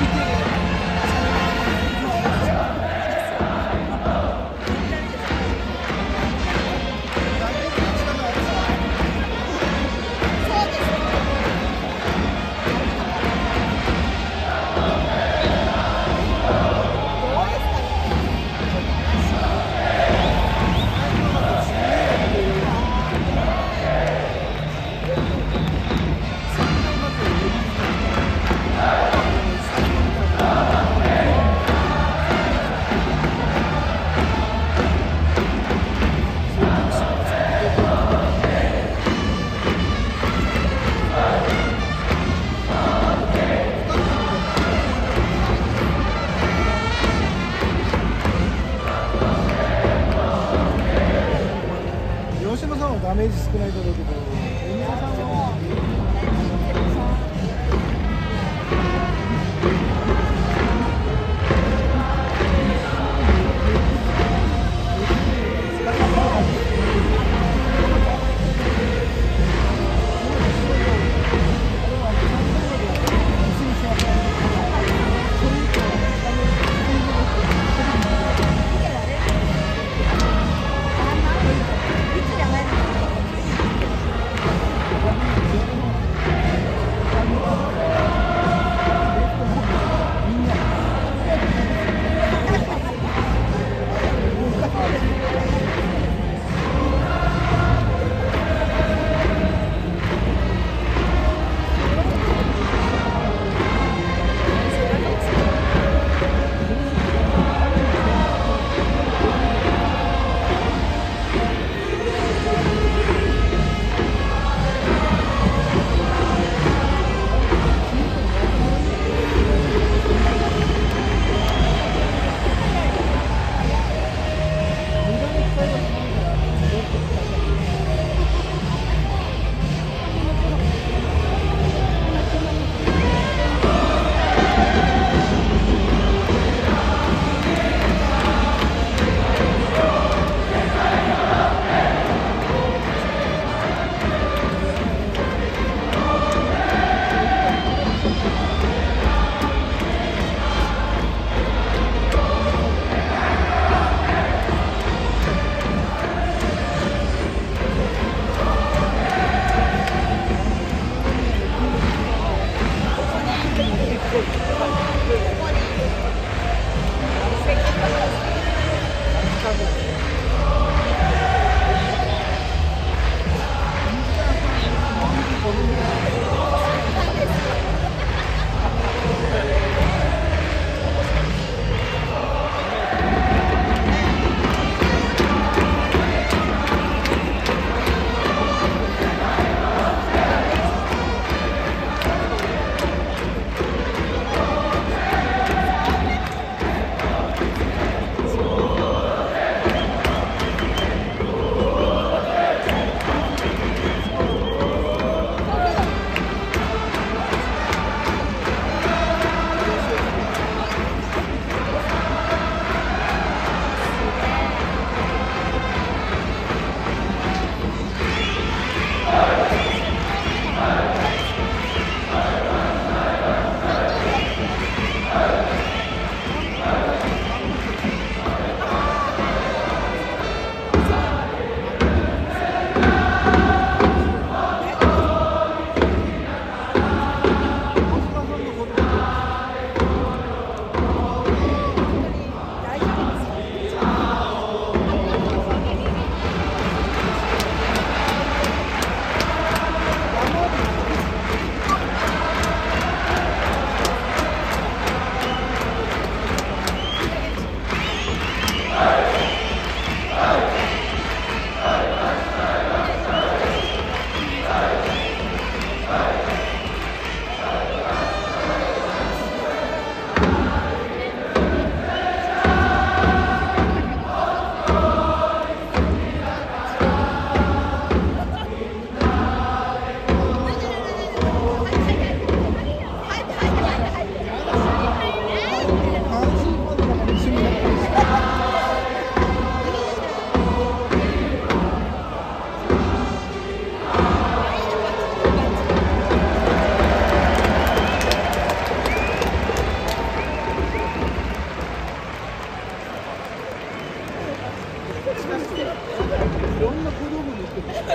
Thank. メージ少ないだろうけど、